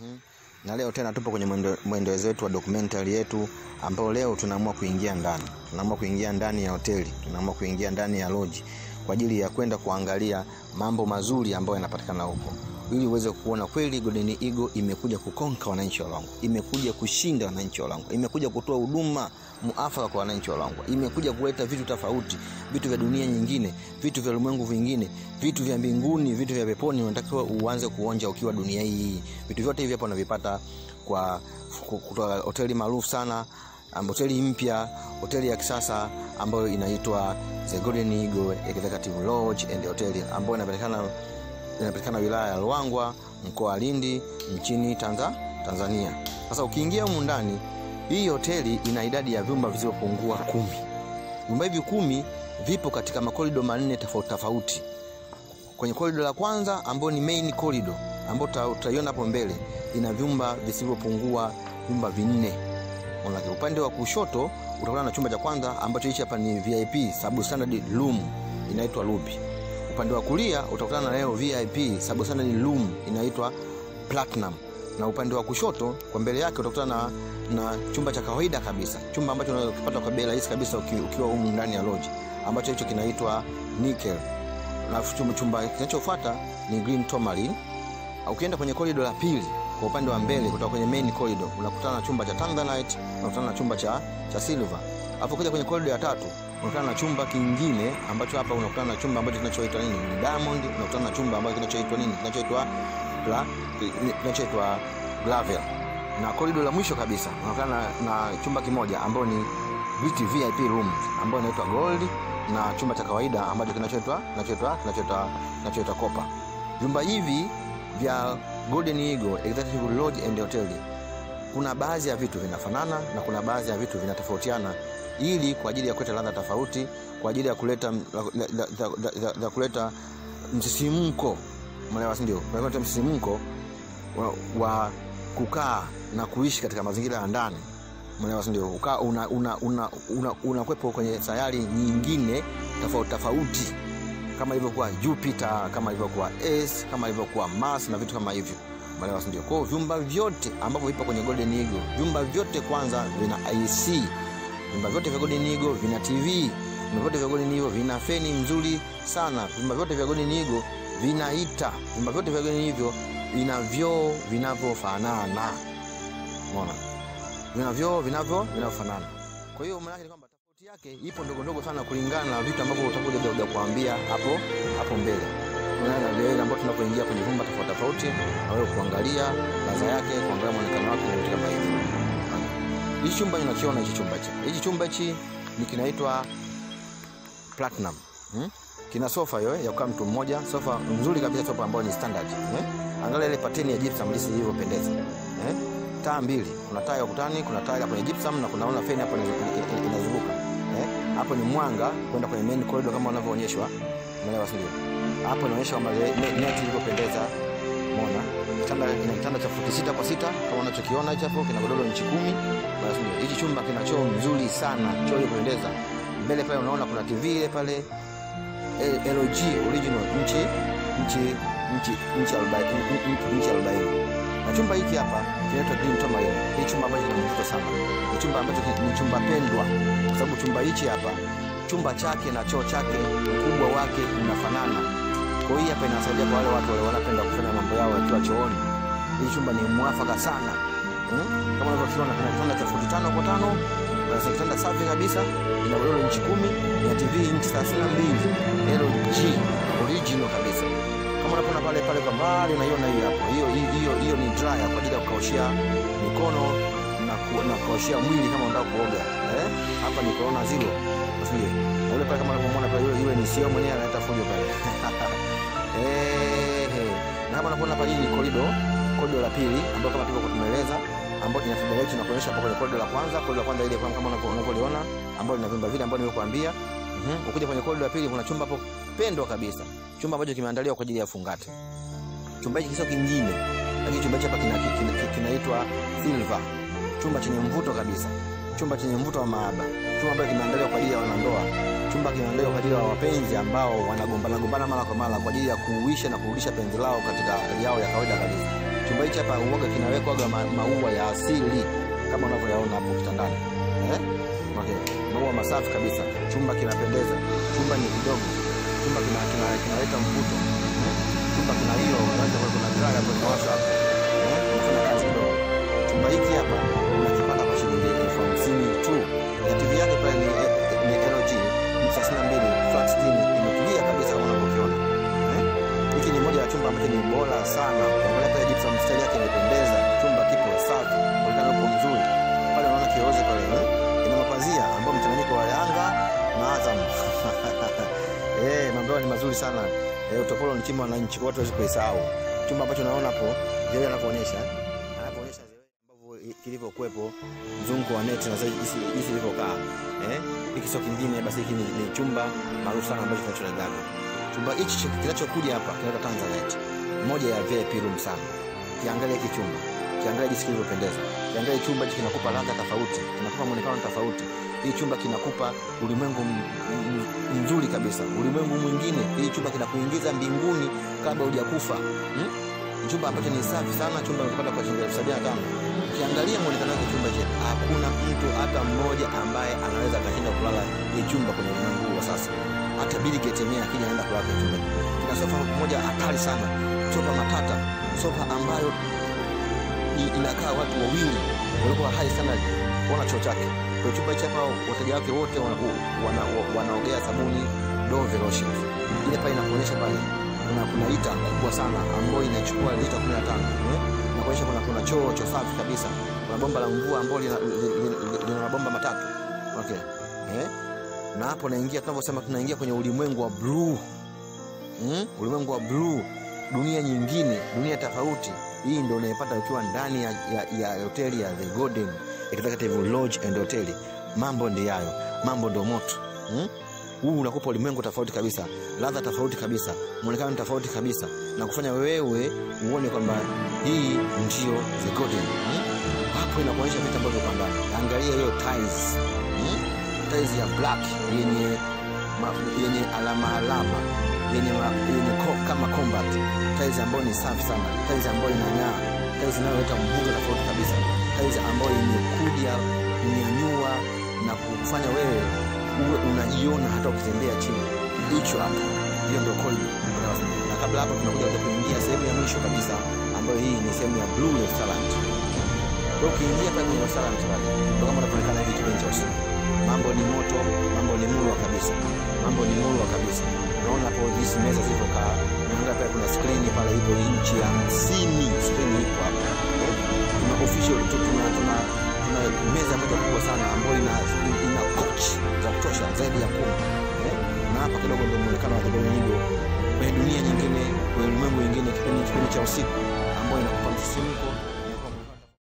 Mhm. na leo tena tupo kwenye mwendelezo wetu wa documentary yetu ambao leo tunaamua kuingia ndani tunaamua kuingia ndani ya hoteli tunaamua kuingia ndani ya loji kwa ajili ya kwenda kuangalia mambo mazuri ambayo yanapatikana huko ili uweze kuona kweli Golden Eagle imekuja kukonka wananchi wa Longwa, imekuja kushinda wananchi wa Longwa, imekuja kutoa huduma muafaka kwa wananchi wa Longwa, imekuja kuleta vitu tofauti, vitu vya dunia nyingine, vitu vya ulimwengu vingine, vitu vya mbinguni, vitu vya peponi. Unatakiwa uanze kuonja ukiwa dunia hii. Vitu vyote hivi hapa unavipata kwa kutoka hoteli maarufu sana um, hoteli mpya, hoteli ya kisasa ambayo inaitwa The Golden Eagle Executive Lodge and Hotel ambayo inapatikana inapatikana wilaya ya Ruangwa mkoa wa Lindi nchini Tanza, Tanzania. Sasa ukiingia humu ndani, hii hoteli ina idadi ya vyumba visivyopungua kumi. Vyumba hivi kumi vipo katika makorido manne tofauti tofauti. Kwenye korido la kwanza ambayo ni main corridor ambayo uta- utaiona hapo mbele ina vyumba visivyopungua vyumba vinne. Unaona, upande wa kushoto utakutana na chumba cha kwanza ambacho hichi hapa ni VIP substandard room inaitwa Ruby. Upande wa kulia utakutana na leo VIP ni room inaitwa Platinum, na upande wa kushoto kwa mbele yake utakutana na, na chumba cha kawaida kabisa, chumba ambacho unaweza kupata kwa bei rahisi kabisa uki- ukiwa humu ndani ya lodge, ambacho hicho kinaitwa Nickel. Alafu chumba, chumba kinachofuata ni Green Tourmaline. Ukienda kwenye corridor la pili kwa upande wa mbele kutoka kwenye main corridor unakutana na chumba cha Tanzanite, unakutana na chumba cha cha Silver. Alafu kuja kwenye corridor ya tatu unakutana na chumba kingine ambacho hapa unakutana na chumba ambacho kinachoitwa nini? Ni Diamond, unakutana na chumba ambacho kinachoitwa nini? Kinachoitwa la kinachoitwa Gravel. Na corridor la mwisho kabisa unakutana na, na chumba kimoja ambayo ni viti VIP room ambayo inaitwa Gold na chumba cha kawaida ambacho kinachoitwa kinachoitwa kinachoitwa kinachoitwa Copper. Vyumba hivi vya Golden Eagle Executive Lodge and Hotel kuna baadhi ya vitu vinafanana na kuna baadhi ya vitu vinatofautiana. Ili kwa ajili ya kuleta ladha tofauti kwa ajili ya kuleta la kuleta msisimko. Mwelewa si ndio? Kuleta msisimko wa, wa kukaa na kuishi katika mazingira ya ndani. Mwelewa si ndio? Ukaa una una una, una, una kwenye sayari nyingine tofauti tofauti. Kama ilivyokuwa Jupiter, kama ilivyokuwa S, kama ilivyokuwa Mars na vitu kama hivyo. Umeelewa si? Kwa vyumba vyote ambavyo vipo kwenye Golden Eagle, vyumba vyote kwanza vina AC. Vyumba vyote vya Golden Eagle vina TV. Vyumba vyote vya Golden Eagle vina feni mzuri sana. Vyumba vyote vya Golden Eagle vina hita. Vyumba vyote vya Golden Eagle vina vyoo vinavyofanana. Umeona? Vina vyoo vinavyo vinavyofanana. Kwa hiyo maana ni kwamba tofauti yake ipo ndogo ndogo sana kulingana na vitu ambavyo utakuja kuja kuambia hapo hapo mbele. Kulingana na ile ambao tunapoingia kwenye vyumba tofauti tofauti, na wewe kuangalia ladha yake, kuangalia muonekano wake na kama hivyo. Hii chumba inachiona hichi chumba hichi. Hichi chumba hichi ni kinaitwa Platinum. Hmm? Kina sofa hiyo ya kukaa mtu mmoja, sofa nzuri kabisa, sofa ambayo ni standard. Eh? Angalia ile pateni ya gypsum jinsi ilivyopendeza. Eh? taa mbili, kuna taa ya ukutani, kuna taa kwenye gypsum na kunaona feni hapo ina- ina- inazunguka. Eh, hapo ni mwanga kwenda kwenye main corridor kama unavyoonyeshwa. Umeelewa si ndio? Hapo inaonyesha kwamba neti ilivyopendeza. Umeona? Kitanda ina kitanda cha futi sita kwa sita kama unachokiona hicho hapo, kina godoro inchi kumi. Basi. Hichi chumba kina choo mzuri sana, choo iliyopendeza. Mbele pale unaona kuna TV ile pale LG original nchi nchi nchi nchi 40 nchi 40 na chumba hiki hapa kinaitwa Green Tourmaline. Hii chumba ambacho kina mtoto sana, ni chumba ambacho ni chumba pendwa, kwa sababu chumba hichi hapa, chumba chake na choo chake, ukubwa wake unafanana. Kwa hiyo hapa inasaidia kwa wale watu wale wanapenda kufanya mambo yao wakiwa chooni. Hii chumba ni mwafaka sana. Hmm? Kama unavyokiona kuna kitanda cha futi tano kwa tano na kitanda safi kabisa, ina godoro inchi kumi, ina TV inchi thelathini na mbili. LG original kabisa. Kama unapona pale pale kwa mbali unaiona hiyo hapo. Hiyo hiyo hiyo ni dryer kwa ajili ya kukaushia mikono na ku- na kukaushia mwili kama unataka kuoga. Eh? Hapa ni corona zero basi Ule pale kama unavyomuona pale yule ni sio mwenyewe analeta fujo pale. Eh na kama unapoona pale ni korido, korido la pili ambayo kama tulivyokuwa tumeeleza ambayo ina direct na kuonyesha hapo corridor la kwanza korido la kwanza ile kama unavyo- unavyoliona ambayo ina vyumba vile ambavyo nimekuambia. Mhm. Ukija kwenye korido la pili kuna chumba hapo pendwa kabisa, chumba ambacho kimeandaliwa kwa ajili ya fungate. Chumba hiki sio kingine, lakini chumba hapa kinaitwa kina, kina, kina Silver, chumba chenye mvuto kabisa, chumba chenye mvuto wa maaba, chumba ambacho kimeandaliwa kwa ajili ya wanandoa, chumba kimeandaliwa kwa ajili ya wapenzi ambao wanagombana gombana mara kwa mara kwa ajili ya kuuisha na kurudisha penzi lao katika hali yao ya kawaida kabisa. chumba hichi hapa uoga kinawekwa ma, maua ya asili kama unavyoyaona hapo kitandani eh? okay. maua masafi kabisa chumba kinapendeza chumba ni kidogo chumba kinaleta kina, kina, kina mvuto chumba kina hiyo kuna draya hapo eh? chumba hiki hapa ambacho ni bora sana. Ukiangalia pale yake imependeza. Chumba kipo safi muonekano uko mzuri. Pale unaona kiozi pale ina mapazia ambayo mchanganyiko wa Yanga na Azam. Eh mambo ni mazuri sana. Eh, utokolo ni chimba wananchi watu hawezi kuisahau. Chumba ambacho naona hapo vile anakuonyesha. Kilivyokuwepo mzunguko wa neti na ilivyokaa. Eh hiki kingine basi hiki ni, chumba maarufu sana ambacho kinaitwa Gago chumba hichi kinachokuja hapa kinaitwa Tanzanite moja ya VIP room sana. Kiangalia hiki chumba. Kiangalia jinsi kilivyopendeza. Kiangalia chumba hichi kinakupa ladha tofauti. Kinakupa muonekano tofauti. Hii chumba kinakupa ulimwengu mzuri kabisa. Ulimwengu mwingine. Hii chumba kinakuingiza mbinguni kabla hujakufa. Hmm? chumba ambacho ni safi sana. Chumba unapata kwa shilingi elfu sabini na tano. Ukiangalia muonekano wake chumba chetu hakuna mtu hata mmoja ambaye anaweza akashinda kulala hii chumba kwenye ulimwengu wa sasa hata Getemea akija anaenda wake chumba Kuna sofa moja hatari sana. Sofa matata. Sofa ambayo inakaa watu wawili. Walikuwa hai sana kuona choo chake. Kwa chumba hicho hapa wateja wake wote wanaogea wana, wana, wana sabuni Dove lotion. Ile pale inakuonyesha pale kuna kuna lita kubwa sana ambayo inachukua lita 15 eh? na kuonyesha kuna kuna choo cho safi kabisa. Kuna bomba la mvua ambalo lina mabomba matatu. Okay eh? Na hapo naingia tunavyosema tunaingia kwenye ulimwengu wa blue hmm? ulimwengu wa blue dunia nyingine dunia tofauti hii ndio unaipata ukiwa ndani ya, ya, ya hoteli ya The Golden Executive Lodge and Hotel. Mambo ndi hayo, mambo ndio moto hmm? Huu unakupa ulimwengu tofauti kabisa, ladha tofauti kabisa, muonekano tofauti kabisa, na kufanya wewe uone kwamba hii ndio The Golden hmm? Hapo inakuonyesha vitu ambavyo kwamba. Angalia hiyo tiles hmm? Tiles ya black yenye ma, yenye alama alama yenye, ma, yenye ko, kama combat tiles ambayo ni safi sana, tiles ambayo inang'aa, tiles inayoleta mvuto tofauti kabisa, tiles ambayo imekuja kunyanyua na kufanya wewe uwe unajiona hata ukitembea chini. Hicho hapo, hiyo ndio corridor. Na kabla hapo, tunakuja kuingia sehemu ya mwisho kabisa, ambayo hii ni sehemu ya blue restaurant. Ukiingia pale kwenye restaurant pale, ndio kama unaonekana hivi kipenzi. Mambo ni moto, mambo ni murwa kabisa, mambo ni murwa kabisa. Naona hapo hizi meza zilivyokaa, Naona pia kuna screen pale ipo inchi hamsini, screen ipo hapo. Tuna official tu, tuna tuna tuna meza moja kubwa sana ambayo ina ina coach za kutosha zaidi ya kumi eh? na hapa kidogo ndio muonekano wa kidogo Nyigo kwenye dunia nyingine, kwenye ulimwengu mwingine, kipindi cha usiku ambayo inakupa msisimko